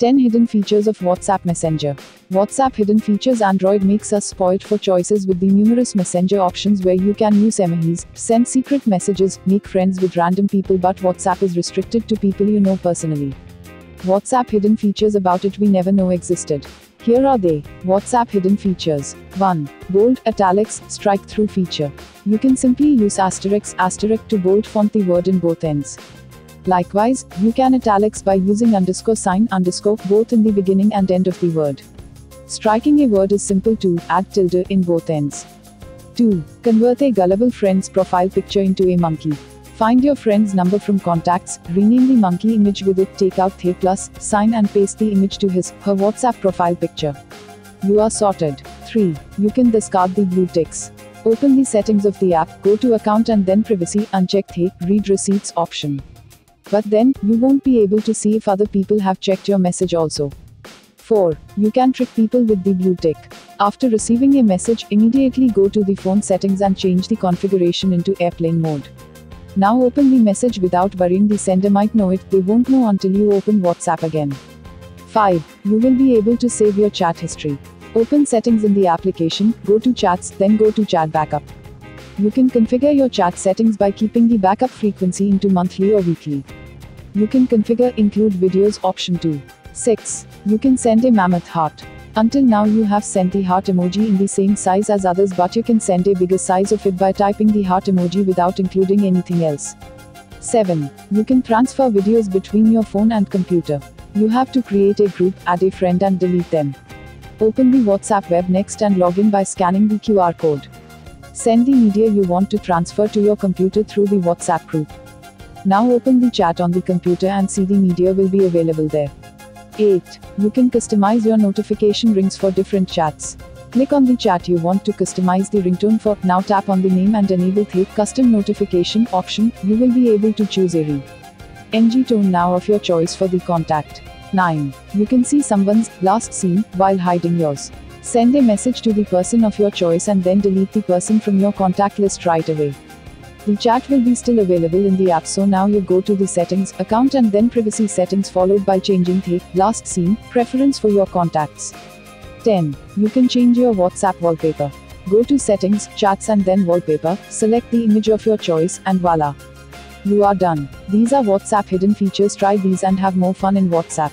10 Hidden Features of WhatsApp Messenger. WhatsApp Hidden Features Android makes us spoiled for choices with the numerous messenger options where you can use emojis, send secret messages, make friends with random people, but WhatsApp is restricted to people you know personally. WhatsApp hidden features about it we never know existed. Here are they. WhatsApp hidden features. 1. Bold, italics, strike through feature. You can simply use asterisk asterisk to bold font the word in both ends. Likewise, you can italics by using underscore sign underscore both in the beginning and end of the word. Striking a word is simple too, add tilde in both ends. 2. Convert a gullible friend's profile picture into a monkey. Find your friend's number from contacts, rename the monkey image with it, take out the plus sign and paste the image to his, her WhatsApp profile picture. You are sorted. 3. You can discard the blue ticks. Open the settings of the app, go to account and then privacy, uncheck the read receipts option. But then, you won't be able to see if other people have checked your message also. 4. You can trick people with the blue tick. After receiving a message, immediately go to the phone settings and change the configuration into airplane mode. Now open the message without worrying the sender might know it, they won't know until you open WhatsApp again. 5. You will be able to save your chat history. Open settings in the application, go to chats, then go to chat backup. You can configure your chat settings by keeping the backup frequency into monthly or weekly. You can configure include videos option too. 6. You can send a mammoth heart. Until now you have sent the heart emoji in the same size as others but you can send a bigger size of it by typing the heart emoji without including anything else. 7. You can transfer videos between your phone and computer. You have to create a group, add a friend and delete them. Open the WhatsApp web next and log in by scanning the QR code. Send the media you want to transfer to your computer through the WhatsApp group. Now open the chat on the computer and see the media will be available there. 8. You can customize your notification rings for different chats. Click on the chat you want to customize the ringtone for. Now tap on the name and enable the custom notification option. You will be able to choose a re NG tone now of your choice for the contact. 9. You can see someone's last seen while hiding yours. Send a message to the person of your choice and then delete the person from your contact list right away. The chat will be still available in the app so now you go to the settings, account and then privacy settings followed by changing the last seen preference for your contacts. 10. You can change your WhatsApp wallpaper. Go to settings, chats and then wallpaper, select the image of your choice and voila. You are done. These are WhatsApp hidden features try these and have more fun in WhatsApp.